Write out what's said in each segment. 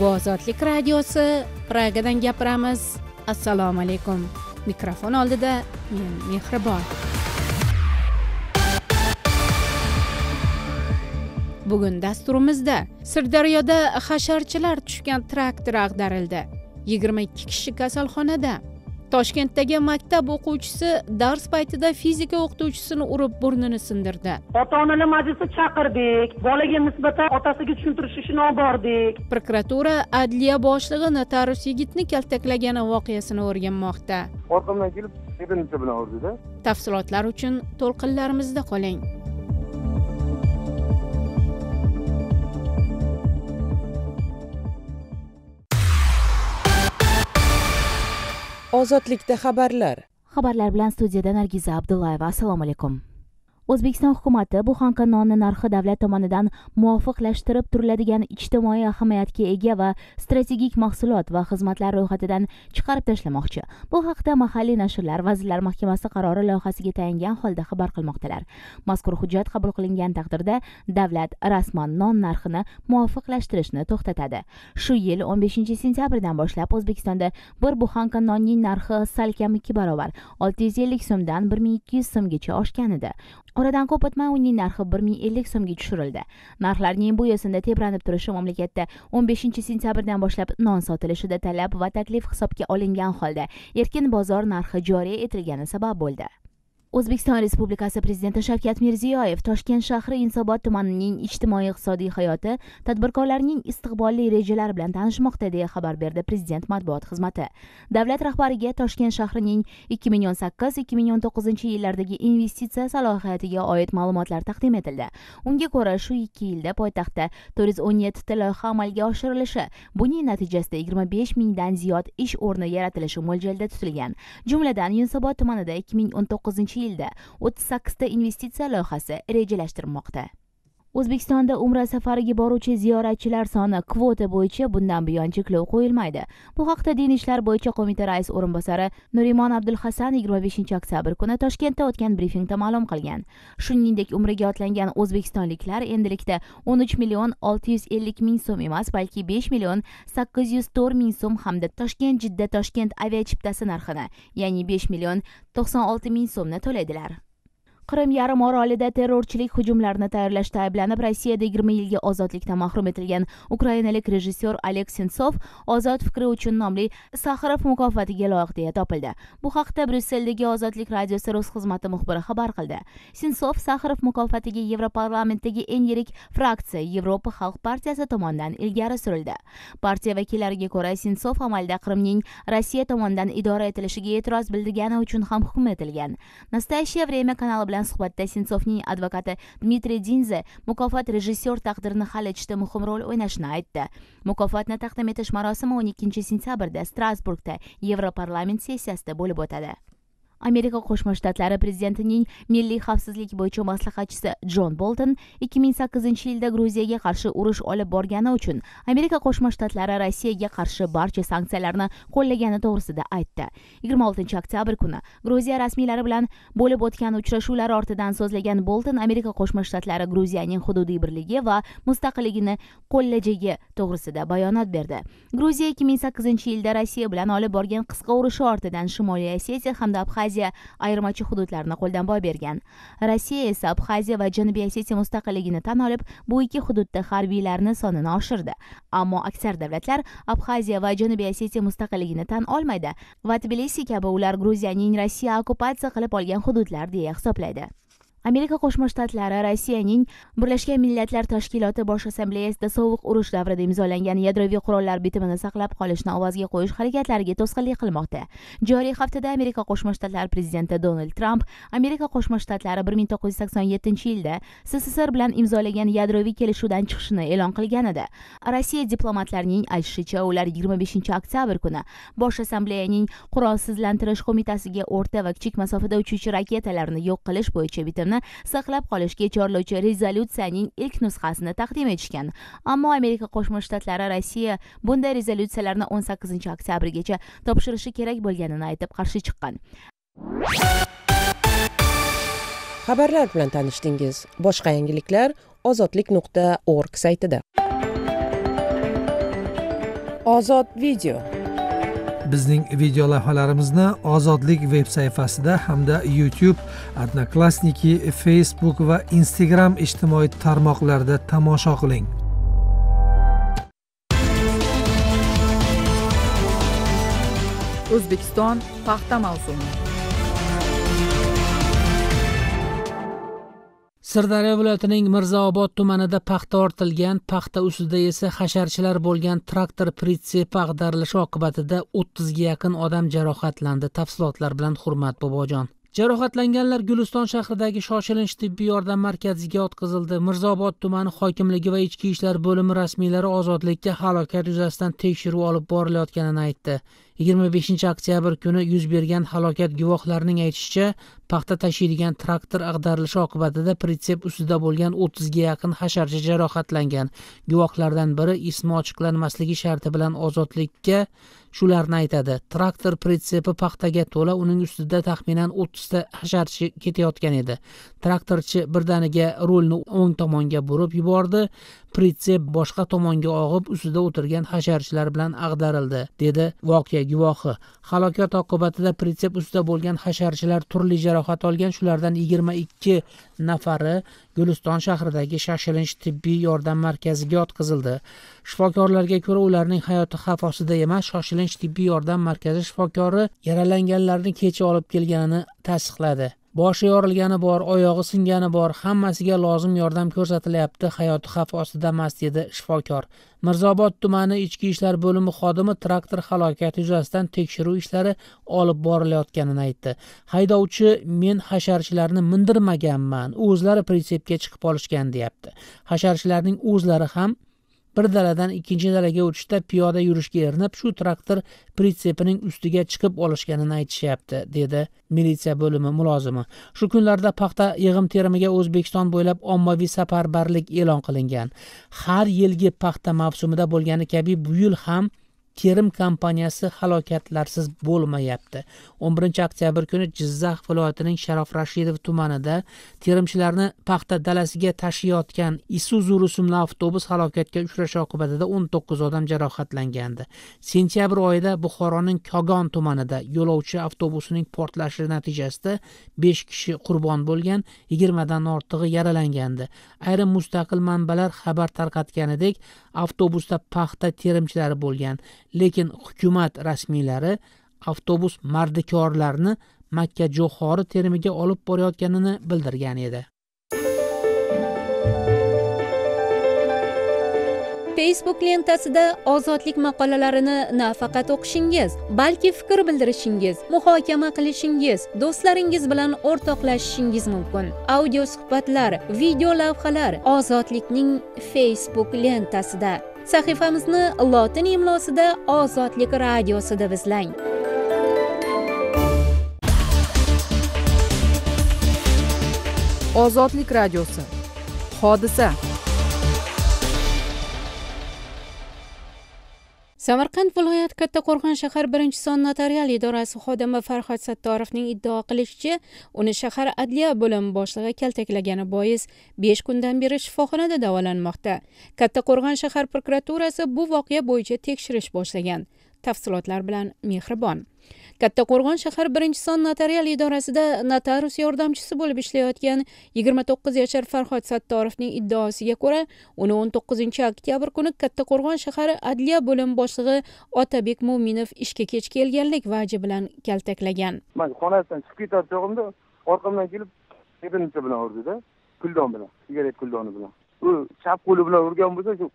bu ozodlik radiosi pragadan gapiramiz. Assalomu alaykum. Mikrofon oldida men mehribon. Bugun dasturimizda sirdaryoda hasharchilar tushgan traktor ag'darildi. Yigirma ikki kishi kasalxonada. Toshkentdagi maktab o'quvchisi dars paytida fizika o'qituvchisini urib burnini sindirdi. Ota onalar majlisi chaqirdik. Bolaga nisbatan otasiga tushuntirish ishini olib bordik. Prokuratura adliya boshlig'i notarius yigitni kaltaklagani voqeasini o'rganmoqda. Orqamdan kelib bilan urdida tafsilotlar uchun to'lqinlarimizda qoling ozodlikda xabarlar. Xabarlar bilan studiyada nargiza abdullayeva. Assalomu alaykum. O'zbekiston hukumati buxanka nonni narxi davlat tomonidan muvofiqlashtirib turiladigan ijtimoiy ahamiyatga ega va strategik mahsulot va xizmatlar ro'yxatidan chiqarib tashlamoqchi. Bu haqda mahalliy nashrlar vazirlar mahkamasi qarori loyihasiga tayangan holda xabar qilmoqdalar. Mazkur hujjat qabul qilingan taqdirda davlat rasman non narxini muvofiqlashtirishni to'xtatadi. Shu yil 15 sentyabrdan boshlab o'zbekistonda bir buxanka nonning narxi salkam ikki barobar 650 so'mdan 1200 so'mgacha oshgan edi. Oradan ko'p o'tmay unning narxi bir ming ellik so'mga tushirildi. Narxlarning bu yo'sinda tebranib turishi mamlakatda o'n beshinchi sentyabrdan boshlab non sotilishida talab va taklif hisobga olingan holda erkin bozor narxi joriy etilgani sabab bo'ldi. O'zbekiston respublikasi prezidenti shavkat mirziyoyev toshkent shahri yunusobod tumanining ijtimoiy iqtisodiy hayoti tadbirkorlarning istiqbolli rejalari bilan tanishmoqda deya xabar berdi prezident matbuot xizmati. Davlat rahbariga toshkent shahrining ikki ming o'n sakkiz ikki ming o'n to'qqizinchi yillardagi investitsiya salohiyatiga oid ma'lumotlar taqdim etildi. Unga ko'ra shu ikki yilda poytaxtda to'rt yuz o'n yettita loyiha amalga oshirilishi buning natijasida yigirma besh mingdan ziyod ish o'rni yaratilishi mo'ljalda tutilgan. Jumladan yunusobod tumanida ikki ming o'n to'qqizinchi yilda 38 ta investitsiya loyihasi rejalashtirilmoqda. O'zbekistonda umra safariga boruvchi ziyoratchilar soni kvota bo'yicha bundan buyon cheklov qo'yilmaydi. Bu haqda din ishlar bo'yicha qo'mita rais o'rinbosari nurimon abdulhasan yigirma beshinchi oktyabr kuni toshkentda o'tgan brifingda ma'lum qilgan. Shuningdek umraga otlangan o'zbekistonliklar endilikda o'n uch million olti yuz ellik ming so'm emas balki besh million sakkiz yuz to'rt ming so'm hamda toshkent jidda toshkent aviachiptasi narxini ya'ni besh million to'qson olti ming so'mni to'laydilar. Qrim yarim orolida terrorchilik hujumlarini tayyorlashda ayblanib rossiyada yigirma yilga ozodlikdan mahrum etilgan ukrainalik rejissyor oleg sensov ozod fikri uchun nomli saxarov mukofotiga loyiq deya topildi. Bu haqda bryusseldagi ozodlik radiosi rus xizmati muxbiri xabar qildi. Sensov saxarov mukofotiga yevroparlamentdagi eng yirik fraksiya yevropa xalq partiyasi tomonidan ilgari surildi. Partiya vakillariga ko'ra sensov amalda qrimning rossiya tomonidan idora etilishiga e'tiroz bildirgani uchun ham hukm etilgan. Настоящее время kanali bilan bilan suhbatda sensovning advokati dmitriy dinze mukofot rejissyor taqdirini hal etishda muhim rol o'ynashini aytdi. Mukofotni taqdim etish marosimi o'n ikkinchi sentyabrda strasburgda yevroparlament sessiyasida bo'lib o'tadi. Amerika qo'shma shtatlari prezidentining milliy xavfsizlik bo'yicha maslahatchisi jon bolton ikki ming sakkizinchi yilda gruziyaga qarshi urush olib borgani uchun amerika qo'shma shtatlari rossiyaga qarshi barcha sanksiyalarni qo'llagani to'g'risida aytdi. Yigirma oltinchi oktyabr kuni gruziya rasmiylari bilan bo'lib o'tgan uchrashuvlar ortidan so'zlagan bolton amerika qo'shma shtatlari gruziyaning hududiy birligi va mustaqilligini qo'llajagi to'g'risida bayonot berdi. Gruziya ikki ming sakkizinchi yilda rossiya bilan olib borgan qisqa urushi ortidan shimoliy osetiya hamda abxaziya ayirmachi hududlarini qo'ldan boy bergan. Rossiya esa abxaziya va janubiy osetiya mustaqilligini tan olib bu ikki hududda harbiylarni sonini oshirdi. Ammo aksar davlatlar abxaziya va janubiy osetiya mustaqilligini tan olmaydi va tbilisi kabi ular gruziyaning rossiya okkupatsiya qilib olgan hududlar deya hisoblaydi. Amerika qo'shma shtatlari rossiyaning birlashgan millatlar tashkiloti bosh assambleyasida sovuq urush davrida imzolangan yadroviy qurollar bitimini saqlab qolishni ovozga qo'yish harakatlariga to'sqinlik qilmoqda. Joriy haftada amerika qo'shma shtatlari prezidenti donald tramp amerika qo'shma shtatlari bir ming to'qqiz yuz sakson yettinchi yilda sssr bilan imzolagan yadroviy kelishuvdan chiqishini e'lon qilgan edi. Rossiya diplomatlarining aytishicha ular yigirma beshinchi oktyabr kuni bosh assambleyaning qurolsizlantirish qo'mitasiga o'rta va kichik masofada uchuvchi raketalarni yo'q qilish bo'yicha bitimni saqlab qolishga chorlovchi rezolyutsiyaning ilk nusxasini taqdim etishgan. Ammo amerika qo'shma shtatlari rossiya bunday rezolyutsiyalarni o'n sakkizinchi oktyabrgacha topshirishi kerak bo'lganini aytib qarshi chiqqan. Xabarlar bilan tanishdingiz. Boshqa yangiliklar ozodlik nuqta org saytida. Ozod video. Bizning video lavhalarimizni ozodlik veb sahifasida hamda youtube odnoklassniki facebook va instagram ijtimoiy tarmoqlarida tomosha qiling. O'zbekiston paxta mavsumi. Sirdaryo viloyatining mirzaobod tumanida paxta ortilgan paxta ustida esa hasharchilar bo'lgan traktor pritsepi ag'darilishi oqibatida o'ttizga yaqin odam jarohatlandi. Tafsilotlar bilan hurmat bobojon. Jarohatlanganlar guliston shahridagi shoshilinch tibbiy yordam markaziga yotqizildi. Mirzobod tumani hokimligi va ichki ishlar bo'limi rasmiylari ozodlikka halokat yuzasidan tekshiruv olib borilayotganini aytdi. Yigirma beshinchi oktyabr kuni yuz bergan halokat guvohlarining aytishicha paxta tashiydigan traktor ag'darilishi oqibatida pritsep ustida bo'lgan o'ttizga yaqin hasharchi jarohatlangan. Guvohlardan biri ismi ochiqlanmasligi sharti bilan ozodlikka shularni aytadi. Traktor pritsepi paxtaga to'la uning ustida taxminan o'ttizta hasharchi ketayotgan edi. Traktorchi birdaniga rulni o'ng tomonga burib yubordi. Pritsep boshqa tomonga og'ib ustida o'tirgan hasharchilar bilan ag'darildi dedi voqea guvohi. Halokat oqibatida pritsep ustida bo'lgan hasharchilar turli jarohat olgan. Shulardan yigirma ikki nafari guliston shahridagi shoshilinch tibbiy yordam markaziga yotqizildi. Shifokorlarga ko'ra ularning hayoti xavf ostida emas shoshilinch tibbiy yordam markazi shifokori yaralanganlarni kecha olib kelganini tasdiqladi. Boshi yorilgani bor oyog'i singani bor hammasiga lozim yordam ko'rsatilyapti hayoti xavf ostida emas dedi shifokor. Mirzobod tumani ichki ishlar bo'limi xodimi traktor halokati yuzasidan tekshiruv ishlari olib borilayotganini aytdi. Haydovchi men hasharchilarni mindirmaganman o'zlari pritsepga chiqib olishgan deyapti. Hasharchilarning o'zlari ham bir daladan ikkinchi dalaga o'tishda piyoda yurishga erinib shu traktor pritsepining ustiga chiqib olishganini aytishyapti dedi militsiya bo'limi mulozimi. Shu kunlarda paxta yig'im terimiga o'zbekiston bo'ylab ommaviy safarbarlik e'lon qilingan. Har yilgi paxta mavsumida bo'lgani kabi bu yil ham terim kompaniyasi halokatlarsiz bo'lmayapti. O'n birinchi oktyabr kuni jizzax viloyatining sharof rashidov tumanida terimchilarni paxta dalasiga tashiyotgan isuzu rusumli avtobus halokatga uchrashi oqibatida o'n to'qqiz odam jarohatlangandi. Sentyabr oyida buxoroning kogon tumanida yo'lovchi avtobusining portlashi natijasida besh kishi qurbon bo'lgan yigirmadan ortig'i yaralangandi. Ayrim mustaqil manbalar xabar tarqatganidek avtobusda paxta terimchilari bo'lgan. Lekin hukumat rasmiylari avtobus mardikorlarni makka jo'xori terimiga olib borayotganini bildirgan edi. Facebook lentasida ozodlik maqolalarini nafaqat o'qishingiz balki fikr bildirishingiz muhokama qilishingiz do'stlaringiz bilan o'rtoqlashishingiz mumkin. Audio suhbatlar video lavhalar ozodlikning facebook lentasida sahifamizni lotin imlosida ozodlik radiosi deb izlang. Ozodlik radiosi. Hodisa. Samarqand viloyati kattaqo'rg'on shahar birinchi son notarial idorasi xodimi farhod sattorovning iddao qilishicha uni shahar adliya bo'limi boshlig'i kaltaklagani bois besh kundan beri shifoxonada davolanmoqda. Kattaqo'rg'on shahar prokuraturasi bu voqea bo'yicha tekshirish boshlagan. Tafsilotlar bilan mehribon. Kattaqo'rg'on shahar birinchi son notarial idorasida notarius yordamchisi bo'lib ishlayotgan yigirma to'qqiz yashar farhod sattorovning iddaosiga ko'ra uni o'n to'qqizinchi oktyabr kuni kattaqo'rg'on shahar adliya bo'limi boshlig'i otabek mo'minov ishga kech kelganlik vaji bilan kaltaklagan. Man xonasidan chiqib ketayotgan chog'imda orqamdan kelib tepincha bilan urdida kuldon bilan sigaret kuldoni bilan. U chap qo'li bilan urgan bo'lsa shu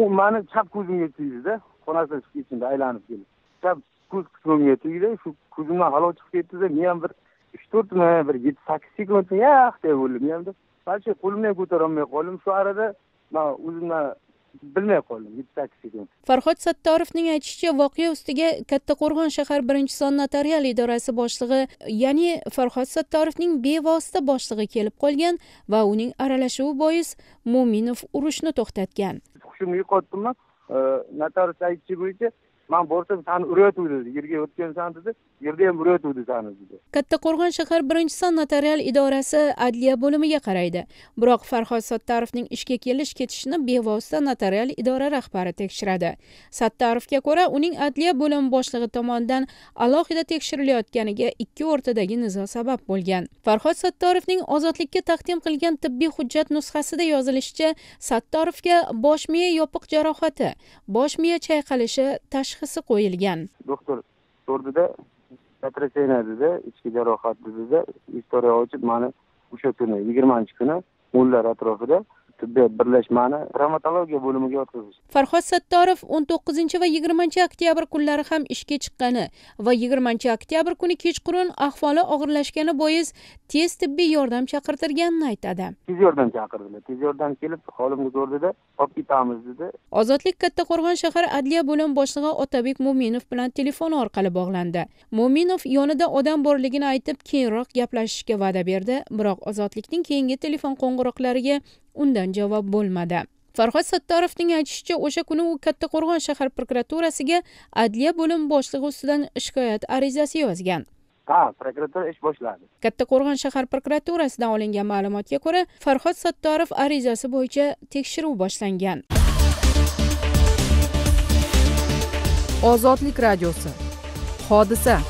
u mani chap ko'zimga tegdida xonasidan chiqib ketishimda aylanib kelib chap ko'z qismimga tegdi shu ko'zimdan halol chiqib ketdida men ham bir uch to'rtmi bir yetti sakkiz sekund yax deb o'ldim men ham вообще qo'limni ham ko'tarolmay qoldim shu arada man o'zimdan bilmay qoldim yetti sakkiz sekund farhod sattorovning aytishicha voqea ustiga kattaqo'rg'on shahar birinchi son notarial idorasi boshlig'i ya'ni farhod sattorovning bevosita boshlig'i kelib qolgan va uning aralashuvi bois mo'minov urushni to'xtatgan hushimni yo'qotdimman notarius aytishicha bo'yicha man borsam sani uryotgandi dedi yerga o'tgansan dedi yerda ham uryotgandi sani dedi kattaqo'rg'on shahar birinchi son notarial idorasi adliya bo'limiga qaraydi biroq farhod sattarovning ishga kelish ketishini bevosita notarial idora rahbari tekshiradi sattarovga ko'ra uning adliya bo'limi boshlig'i tomonidan alohida tekshirilayotganiga ikki o'rtadagi nizo sabab bo'lgan farhod sattarovning ozodlikka taqdim qilgan tibbiy hujjat nusxasida yozilishicha sattarovga bosh miya yopiq jarohati bosh miya chayqalishi tashxisi qo'yilgan. Doktor so'rdida сотрясение dedi ichki jarohat dedida istoriya ochib mani o'sha kuni yigirmanchi kuni o'nlar atrofida tibbiyot birlashmani travmatologiya bo'limiga yotqizishdi. Farhod sattorov o'n to'qqizinchi va yigirmanchi oktyabr kunlari ham ishga chiqqani va yigirmanchi oktyabr kuni kechqurun ahvoli og'irlashgani bois tez tibbiy yordam chaqirtirganini aytadi. Tez yordam chaqirdilar tez yordam kelib holimni ko'rdida olib ketamiz dedi. Ozodlik kattaqo'rg'on shahar adliya bo'limi boshlig'i otabek mo'minov bilan telefon orqali bog'landi. Mo'minov yonida odam borligini aytib keyinroq gaplashishga va'da berdi. Biroq ozodlikning keyingi telefon qo'ng'iroqlariga undan javob bo'lmadi. Farhod sattorovning aytishicha o'sha kuni u kattaqo'rg'on shahar prokuraturasiga adliya bo'limi boshlig'i ustidan shikoyat arizasi yozgan. Ha prokuratura ish boshladi. Kattaqo'rg'on shahar prokuraturasidan olingan ma'lumotga ko'ra farhod sattorov arizasi bo'yicha tekshiruv boshlangan. Ozodlik radiosi. Hodisa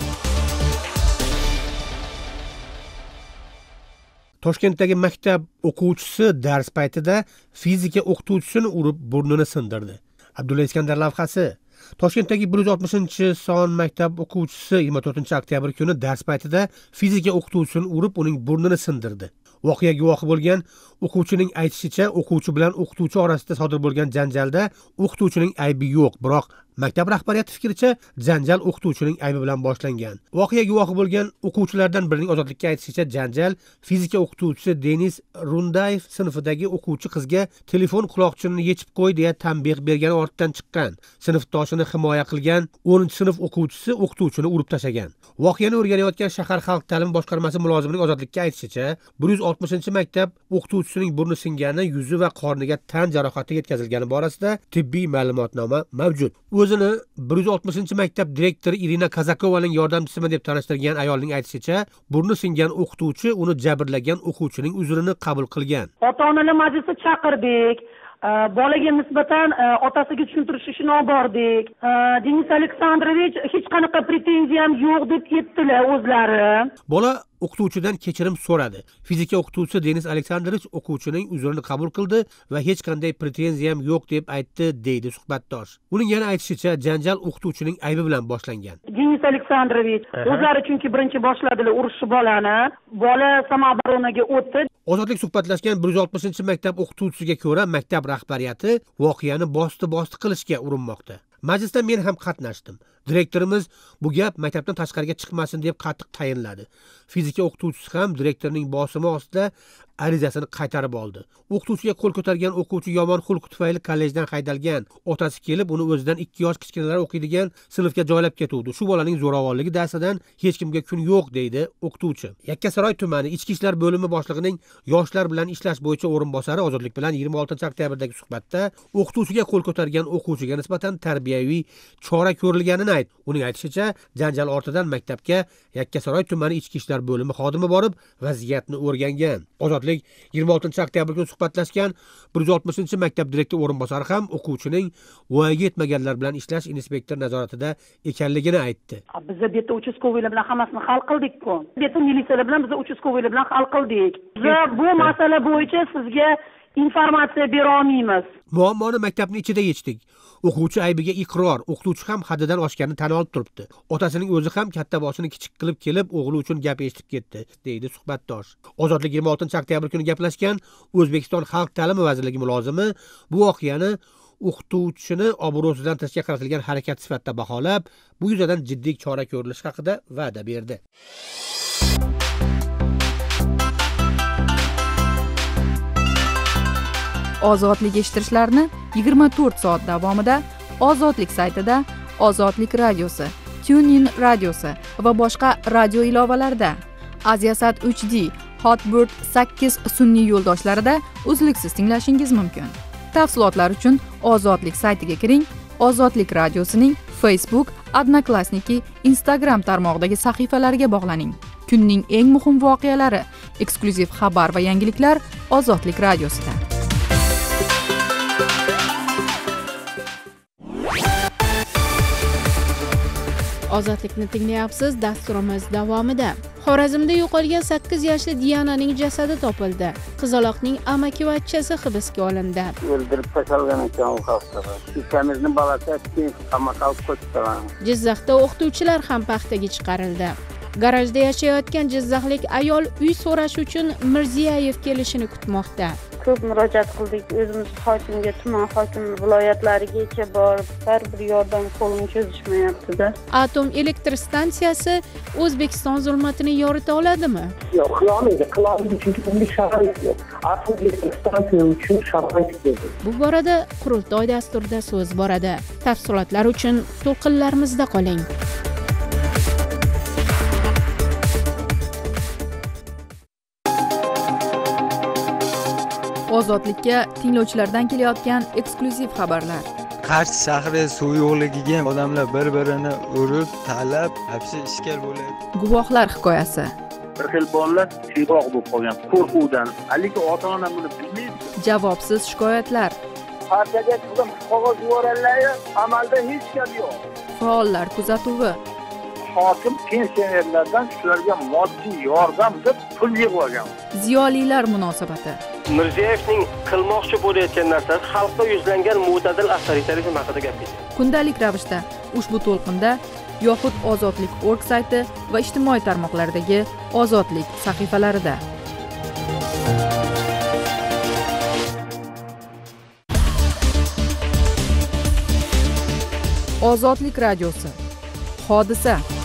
toshkentdagi maktab o'quvchisi dars paytida fizika o'qituvchisini urib burnini sindirdi. Abdulla iskandar lavhasi. Toshkentdagi bir yuz oltmishinchi son maktab o'quvchisi yigirma to'rtinchi oktyabr kuni dars paytida fizika o'qituvchisini urib uning burnini sindirdi. Voqea guvohi bo'lgan o'quvchining aytishicha o'quvchi bilan o'qituvchi orasida sodir bo'lgan janjalda o'qituvchining aybi yo'q biroq maktab rahbariyati fikricha janjal o'qituvchining aybi bilan boshlangan. Voqea guvohi bo'lgan o'quvchilardan birining ozodlikka aytishicha janjal fizika o'qituvchisi denis rundayev sinfidagi o'quvchi qizga telefon quloqchinini yechib qo'y deya tanbeh bergani ortidan chiqqan. Sinfdoshini himoya qilgan o'ninchi sinf o'quvchisi o'qituvchini urib tashlagan. Voqeani o'rganayotgan shahar xalq ta'limi boshqarmasi mulozimining ozodlikka aytishicha bir yuz oltmishinchi maktab o'qituvchisining burni singani yuzi va qorniga tan jarohati yetkazilgani borasida tibbiy ma'lumotnoma mavjud. O'zini bir yuz oltmishinchi maktab direktori irina kazakovaning yordamchisiman deb tanishtirgan ayolning aytishicha burni singan o'qituvchi uni jabrlagan o'quvchining uzrini qabul qilgan. Ota onalar majlisi chaqirdik bolaga nisbatan otasiga tushuntirish ishini olib bordik denis aleksandrovich hech qanaqa pretenziyam yo'q deb aytdilar o'zlari. Bola o'qituvchidan kechirim so'radi. Fizika o'qituvchisi denis aleksandrovich o'quvchining uzrini qabul qildi va hech qanday pretenziyam yo'q deb aytdi deydi suhbatdosh. Uning yana aytishicha janjal o'qituvchining aybi bilan boshlangan. Denis aleksandrovich o'zlari chunki birinchi boshladilar urishni bolani bola samооборонаga o'tdi. Ozodlik suhbatlashgan bir yuz oltmishinchi maktab o'qituvchisiga ko'ra maktab rahbariyati voqeani bosti bosti qilishga urinmoqda majlisda men ham qatnashdim. Direktorimiz bu gap maktabdan tashqariga chiqmasin deb qattiq tayinladi. Fizika o'qituvchisi ham direktorning bosimi ostida arizasini qaytarib oldi. O'qituvchiga qo'l ko'targan o'quvchi yomon xulq tufayli kollejdan haydalgan. Otasi kelib uni o'zidan ikki yosh kichkinalar o'qiydigan sinfga joylab ketuvdi. Shu bolaning zo'ravonligi darsidan hech kimga kun yo'q deydi o'qituvchi. Yakkasaroy tumani ichki ishlar bo'limi boshlig'ining yoshlar bilan ishlash bo'yicha o'rinbosari ozodlik bilan yigirma oltinchi oktyabrdagi suhbatda o'qituvchiga qo'l ko'targan o'quvchiga nisbatan tarbiyaviy chora ko'rilganini aytdi uning aytishicha janjal ortidan maktabga yakkasaroy tumani ichki ishlar bo'limi xodimi borib vaziyatni o'rgangan. Ozodlik yigirma oltinchi oktyabr kuni suhbatlashgan bir yuz oltmishinchi maktab direktori o'rinbosari ham o'quvchining voyaga yetmaganlar bilan ishlash inspektor nazoratida ekanligini aytdi. Biza bu yerda uchastковыйlar bilan hammasini hal qildikku bu yerda militsiyalar bilan biza uchastковыйlar bilan hal qildik. Biza bu masala bo'yicha sizga informatsiya bera olmaymiz muammoni maktabni ichida yechdik. O'quvchi aybiga iqror o'qituvchi ham haddidan oshganini tan olib turibdi. Otasining o'zi ham katta boshini kichik qilib kelib o'g'li uchun gap eshitib ketdi deydi suhbatdosh. Ozodlik yigirma oltinchi oktyabr kuni gaplashgan o'zbekiston xalq ta'limi vazirligi mulozimi bu voqeani o'qituvchini obro'sidan tashga qaratilgan harakat sifatida baholab bu yuzadan jiddiy chora ko'rilishi haqida va'da berdi. Ozodlik eshittirishlarini 24 soat davomida ozodlik saytida ozodlik radiosi tunin radiosi va boshqa radio ilovalarda aziasat 3d hotbird 8 sun'iy yo'ldoshlarida uzluksiz tinglashingiz mumkin. Tafsilotlar uchun ozodlik saytiga kiring ozodlik radiosining facebook odnoklassniki instagram tarmog'idagi sahifalarga bog'laning. Kunning eng muhim voqealari eksklyuziv xabar va yangiliklar ozodlik radiosida. Ozodlikni tinglayapsiz dasturimiz davomida. Xorazmda yo'qolgan sakkiz yoshli diananing jasadi topildi. Qizaloqning amakivachchasi hibsga olindi. O'ldirib tashlagan ekan u haftada ukamizni bolasi qamoqqa olib qo'yibdilar jizzaxda o'qituvchilar ham paxtaga chiqarildi. Garajda yashayotgan jizzaxlik ayol uy so'rash uchun mirziyoyev kelishini kutmoqda ko'p murojaat qildik. O'zimiz hokimga tuman hokimi viloyatlarigacha borib baribir yordam qo'lini cho'zishmayaptida. Atom elektr stansiyasi o'zbekiston zulmatini yorita oladimi? Yo'q qilolmaydi qilolmaydi chunki bunga sharoit yo'q. Atom elektr stansiya uchun sharoit yo'q. Bu borada qurultoy dasturida so'z boradi. Tafsilotlar uchun to'lqinlarimizda qoling ozodlikka tinglovchilardan kelayotgan eksklyuziv xabarlar. Qarshi shahri suv yo'qligiga odamlar bir birini urib talab вообще ishkal bo'lyapti guvohlar hikoyasi. Bir xil bolalar siyroq bo'lib qolgan. Qo'rquvdan haligi ota ona buni bilmaydi. Javobsiz shikoyatlar. Partiyaga chiqdim qog'oz yuboradilar amalda hech gap yo'q. Faollar kuzatuvi. Hokim pensionerlardan shularga moddiy yordam deb pul yig'ib olgan ziyolilar munosabati mirziyoyevning qilmoqchi bo'layotgan narsasi xalqqa yuzlangan mo'tadil avtoritarizm haqida gapirdi kundalik ravishda ushbu to'lqinda yoxud ozodlik org sayti va ijtimoiy tarmoqlardagi ozodlik sahifalarida. Ozodlik radiosi. Hodisa.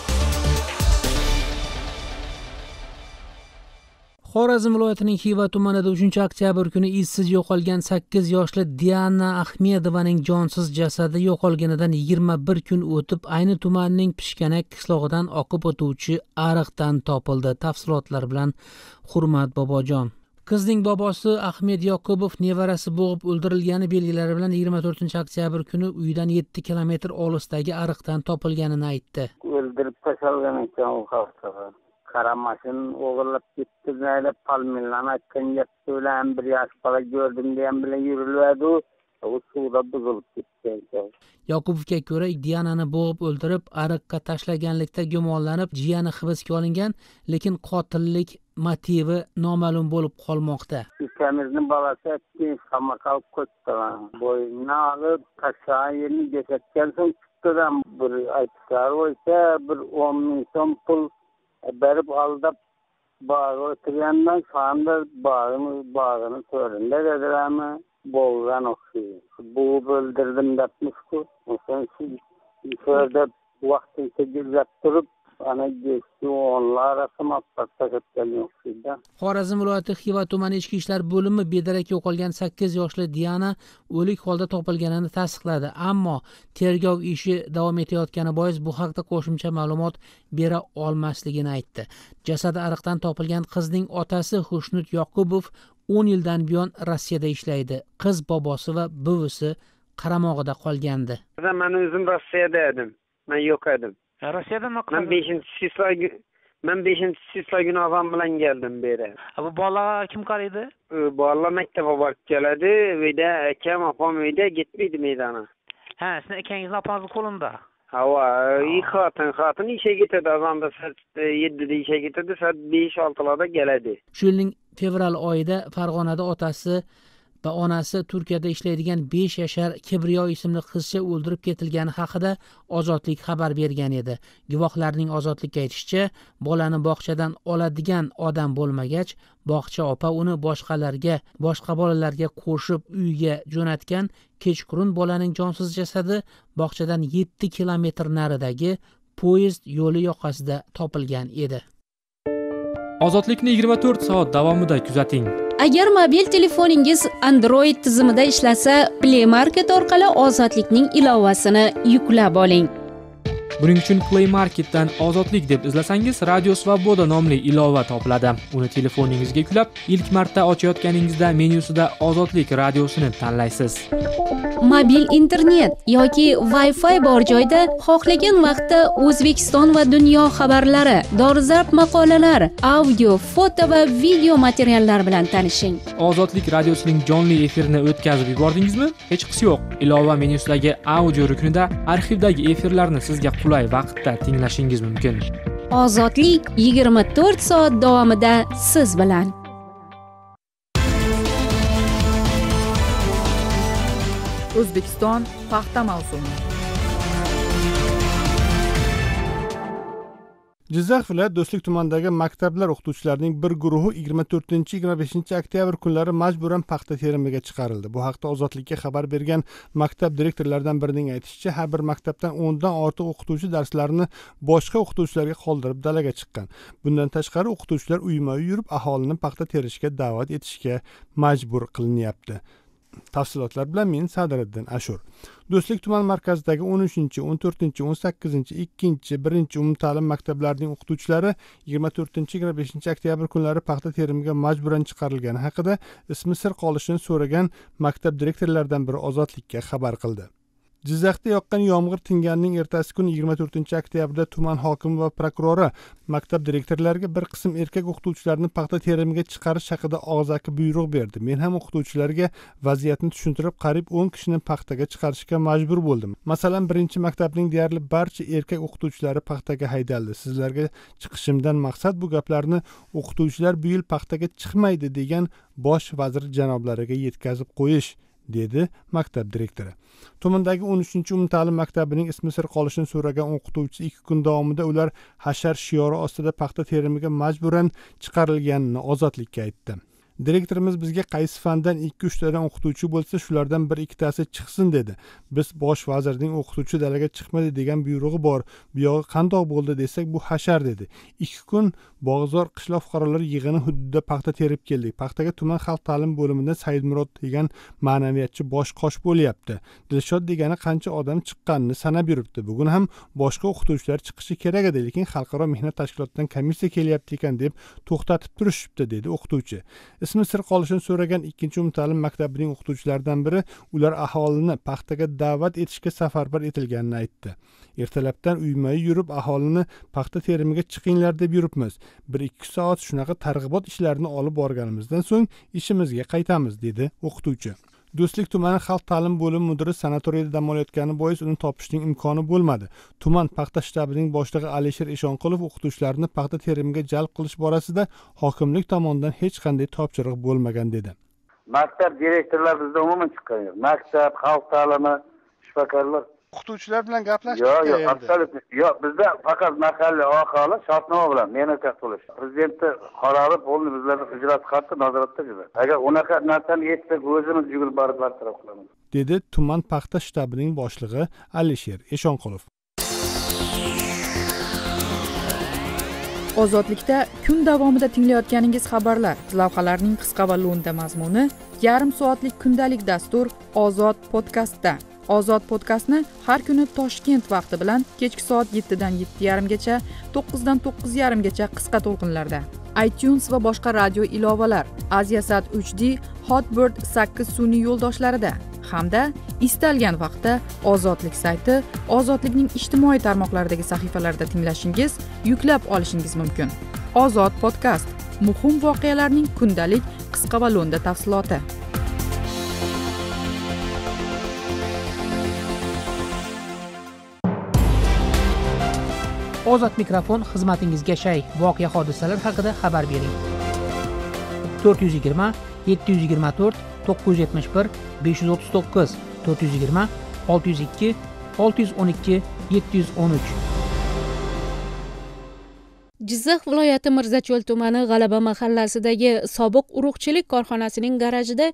Xorazm viloyatining xiva tumanida uchinchi oktyabr kuni izsiz yo'qolgan sakkiz yoshli diana ahmedovaning jonsiz jasadi yo'qolganidan yigirma bir kun o'tib ayni tumanning pishkanak qishlog'idan oqib o'tuvchi ariqdan topildi. Tafsilotlar bilan hurmat bobojon. Qizning bobosi ahmed yoqubov nevarasi bo'g'ib o'ldirilgani belgilari bilan yigirma to'rtinchi oktyabr kuni uyidan yetti kilometr olisdagi ariqdan topilganini aytdi. O'ldirib tashlagan ekan u haftada qaramashin o'g'irlab ketdi maylab palminlarni aytgan gapni bilan bir yosh bola ko'rdim degan bilan yuriladi u suvda buzilib ketgan ekan yoqubovga ko'ra dianani bo'g'ib o'ldirib ariqqa tashlaganlikda gumonlanib jiyani hibsga olingan lekin qotillik motivi noma'lum bo'lib qolmoqda. Ukamizni bolasi qamoqqa olib qo'yibdilar bo'ynini olib tashlagan yerini bekatgan so'ng chiqdidan bir aytishlari bo'yicha bir o'n ming so'm pul E, berip aldap bağı kiryandan sanda bağını bağını töründe dedilermi bolgan oxşy. Bu böldirdim dapmış ku. Ondan siz şerde vaqtın tejizat durup xorazm viloyati xiva tumani ichki ishlar bo'limi bedarak yo'qolgan sakkiz yoshli diana o'lik holda topilganini tasdiqladi. Ammo tergov ishi davom etayotgani bois bu haqda qo'shimcha ma'lumot bera olmasligini aytdi. Jasadi ariqdan topilgan qizning otasi xushnud yoqubov o'n yildan buyon rossiyada ishlaydi. Qiz bobosi va buvisi qaramog'ida qolgandi. Man o'zim rossiyada edim. Man yo'q edim rossiyada nima man beshinchi sisla man beshinchi sisla gunohim bilan keldim bu yerga bu bolalar kim qaraydi bolalar maktabga borib keladi uyda akam opam uyda ketmaydi maydona ha sizni akangizni opangizni qo'lida. Hava xotin xotin ishga ketadi azonda soat yettida ishga ketadi soat besh oltilarda keladi shu yilning fevral oyida farg'onada otasi va onasi turkiyada ishlaydigan besh yashar kibriyo ismli qizcha o'ldirib ketilgani haqida ozodlik xabar bergan edi. Guvohlarning ozodlikka aytishicha bolani bog'chadan oladigan odam bo'lmagach bog'cha opa uni boshqalarga boshqa bolalarga qo'shib uyga jo'natgan kechqurun bolaning jonsiz jasadi bog'chadan yetti kilometr naridagi poyezd yo'li yoqasida topilgan edi. Ozodlikni 24 soat davomida kuzating. Agar mobil telefoningiz android tizimida ishlasa play market orqali ozodlikning ilovasini yuklab oling. Buning uchun play marketdan ozodlik deb izlasangiz radio svoboda nomli ilova topiladi. Uni telefoningizga yuklab ilk marta ochayotganingizda menyusida ozodlik radiosini tanlaysiz. Mobil internet yoki wi fi bor joyda xohlagan vaqtda o'zbekiston va dunyo xabarlari dolzarb maqolalar audio foto va video materiallar bilan tanishing. Ozodlik radiosining jonli efirini o'tkazib yubordingizmi? Hech qisi yo'q. Ilova menyusidagi audio ruknida arxivdagi efirlarni sizga qulay vaqtda tinglashingiz mumkin. Ozodlik yigirma to'rt soat davomida siz bilan. O'zbekiston paxta mavsumi jizzax viloyat do'stlik tumanidagi maktablar o'qituvchilarining bir guruhi yigirma to'rtinchi yigirma beshinchi oktyabr kunlari majburan paxta terimiga chiqarildi. Bu haqda ozodlikka xabar bergan maktab direktorlaridan birining aytishicha har bir maktabdan o'ndan ortiq o'qituvchi darslarini boshqa o'qituvchilarga qoldirib dalaga chiqqan. Bundan tashqari o'qituvchilar uyma uy yurib aholini paxta terishga da'vat etishga majbur qilinyapti. Tafsilotlar bilan men sadiriddin ashur. Do'stlik tuman markazidagi o'n uchinchi o'n to'rtinchi o'n sakkizinchi ikkinchi birinchi umumta'lim maktablarining o'qituvchilari yigirma to'rtinchi yigirma beshinchi oktyabr kunlari paxta terimiga majburan chiqarilgani haqida ismi sir qolishini so'ragan maktab direktorlaridan biri ozodlikka xabar qildi. Jizzaxda yoqqan yomg'ir tinganning ertasi kuni yigirma to'rtinchi oktyabrda tuman hokimi va prokurori maktab direktorlariga bir qism erkak o'qituvchilarni paxta terimiga chiqarish haqida og'zaki buyruq berdi. Men ham o'qituvchilarga vaziyatni tushuntirib qariyb o'n kishini paxtaga chiqarishga majbur bo'ldim. Masalan birinchi maktabning deyarli barcha erkak o'qituvchilari paxtaga haydaldi. Sizlarga chiqishimdan maqsad bu gaplarni o'qituvchilar bu yil paxtaga chiqmaydi degan bosh vazir janoblariga yetkazib qo'yish. Dedi maktab direktori. Tumandagi o'n uchinchi umumta'lim maktabining ismi sir qolishini so'ragan o'qituvchi ikki kun davomida ular hashar shiori ostida paxta terimiga majburan chiqarilganini ozodlikka aytdi. Direktorimiz bizga qaysi fandan ikki uchtadan o'qituvchi bo'lsa shulardan bir ikkitasi chiqsin dedi. Biz bosh vazirning o'qituvchi dalaga chiqmadi degan buyrug'i bor. Buyog'i qandoq bo'ldi desak bu hashar dedi. Ikki kun bog'zor qishloq fuqarolar yig'ini hududida paxta terib keldik. Paxtaga tuman xalq ta'lim bo'limidan saidmurod degan ma'naviyatchi bosh qosh bo'lyapti. Dilshod degani qancha odam chiqqanini sanab yuribdi. Bugun ham boshqa o'qituvchilar chiqishi kerak edi lekin xalqaro mehnat tashkilotidan komissiya kelyapti ekan deb to'xtatib turishibdi dedi o'qituvchi. Ismi sir qolishini so'ragan ikkinchi umumta'lim maktabining o'qituvchilaridan biri ular aholini paxtaga da'vat etishga safarbar etilganini aytdi. Ertalabdan uyma uy yurib aholini paxta terimiga chiqinglar deb yuribmiz. Bir ikki soat shunaqa targ'ibot ishlarini olib borganimizdan so'ng ishimizga qaytamiz dedi o'qituvchi. Do'stlik tumani xalq ta'limi bo'limi mudiri sanatoriyada dam olayotgani bois uni topishning imkoni bo'lmadi. Tuman paxta shtabining boshlig'i alisher eshonqulov o'qituvchilarni paxta terimiga jalb qilish borasida hokimlik tomonidan hech qanday topshiriq bo'lmagan dedi. Maktab direktorlari bizda umuman chiqqan yo'q. Maktab xalq ta'limi shifokorlar o'qituvchilar bilan gaplashdik yo'q yo'q абсолютно yo'q bizda faqat mahalliy aholi shartnoma bilan mehnat to'lash prezidentni qarori bo'ldi bizlarni ijro qildi nazoratda juda agar unaqa narsani eshitsak o'zimiz yugurib borib bartaraf qilamiz. Dedi tuman paxta shtabining boshlig'i alisher eshonqulov. Ozodlikda kun davomida tinglayotganingiz xabarlar. Lavhalarning qisqa va lo'nda mazmuni yarim soatlik kundalik dastur ozod podkastda ozod podkastni har kuni toshkent vaqti bilan kechki soat yettidan yetti yarimgacha to'qqizdan to'qqiz yarimgacha qisqa to'lqinlarda. itunes va boshqa radio ilovalar aziasat uch d hotbird sakkiz sun'iy yo'ldoshlarida hamda istalgan vaqtda ozodlik sayti ozodlikning ijtimoiy tarmoqlaridagi sahifalarida tinglashingiz yuklab olishingiz mumkin. Ozod podkast muhim voqealarning kundalik qisqa va lo'nda tafsiloti. Ozod mikrofon xizmatingizga shay. Voqea hodisalar haqida xabar bering. To'rt yuz yigirma yetti yuz yigirma to'rt to'qqiz yuz yetmish bir besh yuz o'ttiz to'qqiz. To'rt yuz yigirma olti yuz ikki olti yuz o'n ikki yetti yuz o'n uch. Jizzax viloyati mirzacho'l tumani g'alaba mahallasidagi sobiq urug'chilik korxonasining garajida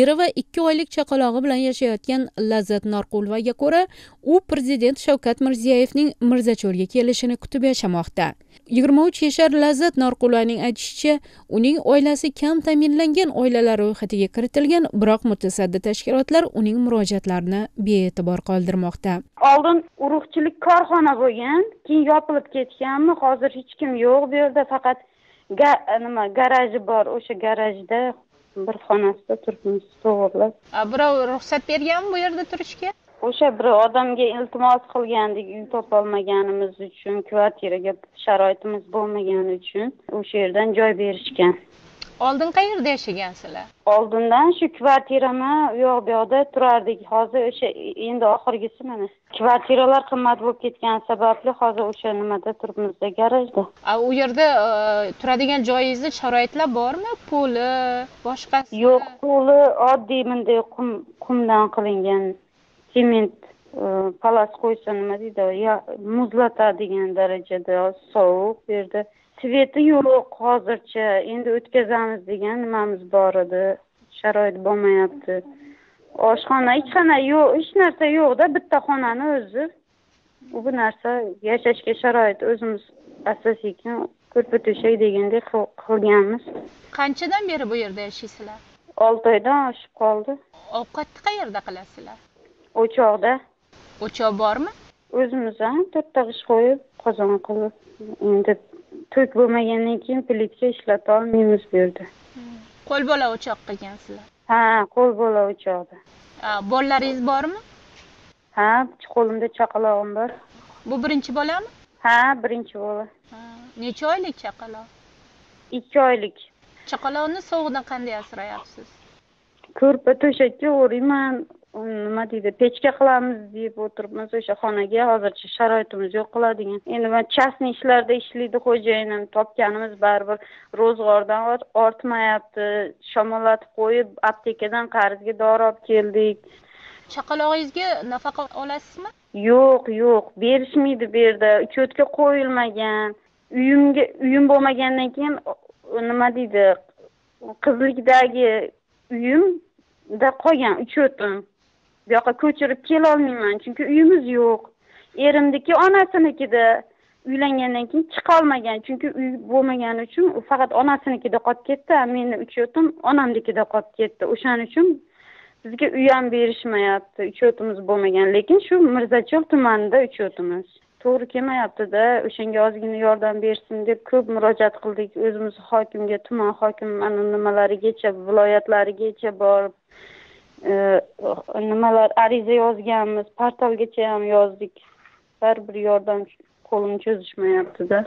eri va ikki oylik chaqalog'i bilan yashayotgan lazzat norqulovaga ko'ra u prezident shavkat mirziyoyevning mirzacho'lga kelishini kutib yashamoqda. Yigirma uch yashar lazzat norqulovaning aytishicha uning oilasi kam ta'minlangan oilalar ro'yxatiga kiritilgan biroq mutasaddi tashkilotlar uning murojaatlarini bee'tibor qoldirmoqda. Oldin urug'chilik korxona bo'lgan keyin yopilib ketganmi hozir hech kim yo'q bu yerda faqat ga- nima garaji bor o'sha garajda bir xonasida turibmiz to'g'irlab. Birov ruxsat berganmi bu yerda turishga o'sha bir odamga iltimos qilgandik uy topolmaganimiz uchun kvartiraga sharoitimiz bo'lmagani uchun o'sha yerdan joy berishgan. Oldin qayerda yashagansizlar oldindan shu kvartirami u yoq bu yoqda turardik. Hozir o'sha endi oxirgisi mana kvartiralar qimmat bo'lib ketgani sababli hozir o'sha nimada turibmizda garajda. A u yerda e, turadigan joyingizda sharoitlar bormi? Poli boshqasi? Yo'q poli oddiy bunday qum qumdan qilingan sement e, palas qo'ysa nima deydi muzlatadigan darajada sovuq bu yerda. Sveti yo'q hozircha endi o'tkazamiz degan nimamiz bor edi. Sharoit bo'lmayapti. Oshxona ichxona yo'q hech narsa yo'qda bitta xonani o'zi. Bu narsa yashashga sharoit o'zimiz asta sekin ko'rpa to'shak degandek qil- qilganmiz. Qanchadan beri bu yerda yashaysizlar? Olti oydan oshib qoldi. Ovqatni qayerda qilasizlar o'choqda. O'choq bormi? O'zimiz ham to'rtta g'isht qo'yib qozon qilib endi to'k bo'lmagandan keyin plitka ishlata olmaymiz bu yerda. Qo'l bola o'choq qilgansizlar ha qo'l bola bolalaringiz bormi? Ha qo'limda chaqalog'im bor. Bu birinchi bolami? Ha birinchi bola. Necha oylik chaqaloq ikki oylik. Chaqaloqni sovuqdan qanday asrayapsiz? Ko'rpa to'shakka o'rayman nima deydi pechka qilamiz deb o'tiribmiz o'sha xonaga hozircha sharoitimiz yo'q qiladigan. Endi man частный ishlarda ishlaydi xo'jayinim topganimiz baribir ro'zg'ordan or- ortmayapti. Shamollatib qo'yib aptekadan qarzga dori olib keldik. Chaqalog'ingizga nafaqa olasizmi? Yo'q yo'q berishmaydi bu yerda. Uchetga qo'yilmagan. Uyimga uyim bo'lmagandan keyin nima deydi qizlikdagi uyimda qolgan uchetim bu yoqqa ko'chirib kelolmayman chunki uyimiz yo'q. Erimniki onasinikida uylangandan keyin chiqolmagan chunki uy bo'lmagani uchun u faqat onasinikida qolib ketdi a meni uchetim onamnikida qolib ketdi. O'shaning uchun bizga uy ham berishmayapti uchetimiz bo'lmagan. Lekin shu mirzachol tumanida uchetimiz to'g'ri kelmayaptida o'shanga ozgina yordam bersin deb ko'p murojaat qildik. O'zimiz hokimga tuman hokimi mana nimalarigacha viloyatlarigacha borib nimalar ariza yozganmiz portalgacha ham yozdik. Baribir yordam qo'lini cho'zishmayaptida.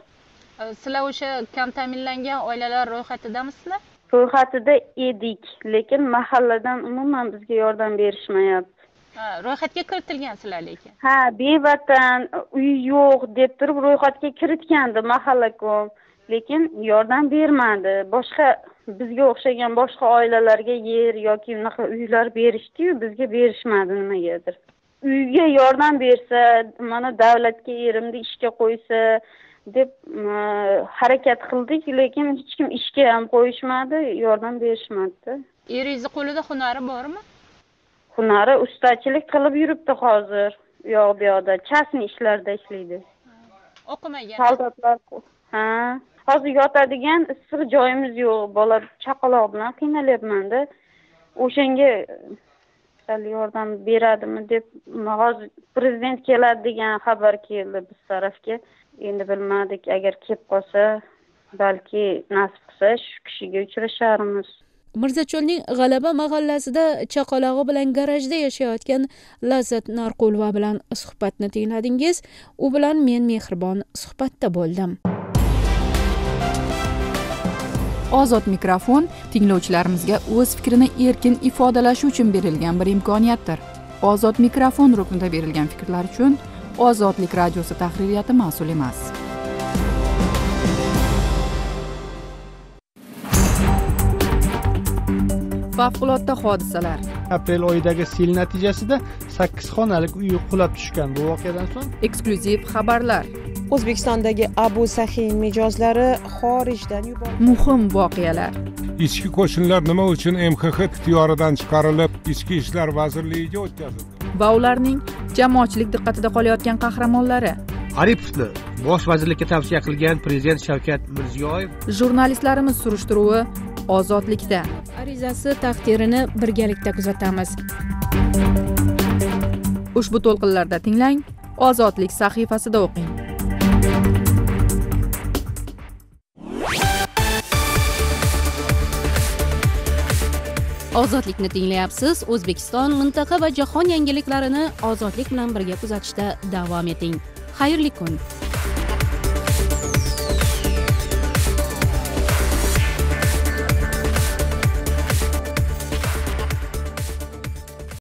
Sizlar o'sha kam ta'minlangan oilalar ro'yxatidamisizlar? Ro'yxatida edik lekin mahalladan umuman bizga yordam berishmayapti. Ha, ro'yxatga kiritilgansizlar lekin? Ha bevatan uy yo'q deb turib ro'yxatga kiritgandi mahallakom lekin yordam bermadi. Boshqa bizga o'xshagan boshqa oilalarga yer yoki unaqa uylar berishdiyu bizga berishmadi nimagadir. Uyga yordam bersa mana davlatga erimni ishga qo'ysa deb harakat qildik lekin hech kim ishga ham qo'yishmadi yordam berishmadida eringizni qo'lida hunari bormi? Hunari ustachilik qilib yuribdi hozir u yoq bu yoqda. Частный ishlarda ishlaydi. O'qimagan. Soldatlar ha hozir yotadigan issiq joyimiz yo'q. Bola chaqaloq bilan qiynalyapmanda. O'shanga sal yordam beradimi deb hozir prezident keladi degan xabar keldi biz tarafga. Endi bilmadik agar kelib qolsa balki nasib qilsa shu kishiga uchrasharmiz. Mirzacholning g'alaba mahallasida chaqalog'i bilan garajda yashayotgan lazzat narqulova bilan suhbatni tingladingiz. U bilan men mehribon suhbatda bo'ldim. Ozod mikrofon tinglovchilarimizga o'z fikrini erkin ifodalashi uchun berilgan bir imkoniyatdir. Ozod mikrofon ruknida berilgan fikrlar uchun ozodlik radiosi tahririyati mas'ul emas. Favqulodda hodisalar. Aprel oyidagi sel natijasida sakkiz xonalik uy qulab tushgan bu voqeadan so'ng eksklyuziv xabarlar o'zbekistondagi abu sahiy mijozlari xorijdan yuborildi. Muhim voqealar. Ichki qo'shinlar nima uchun mxx ixtiyoridan chiqarilib ichki ishlar vazirligiga o'tkazildi? Va ularning jamoatchilik diqqatida qolayotgan qahramonlari. Aripovni bosh vazirlikka tavsiya qilgan prezident shavkat mirziyoyev jurnalistlarimiz surishtiruvi ozodlikda. Arizasi taqdirini birgalikda kuzatamiz. Ushbu to'lqinlarda tinglang ozodlik sahifasida o'qing ozodlikni tinglayapsiz o'zbekiston mintaqa va jahon yangiliklarini ozodlik bilan birga kuzatishda davom eting. Xayrli kun.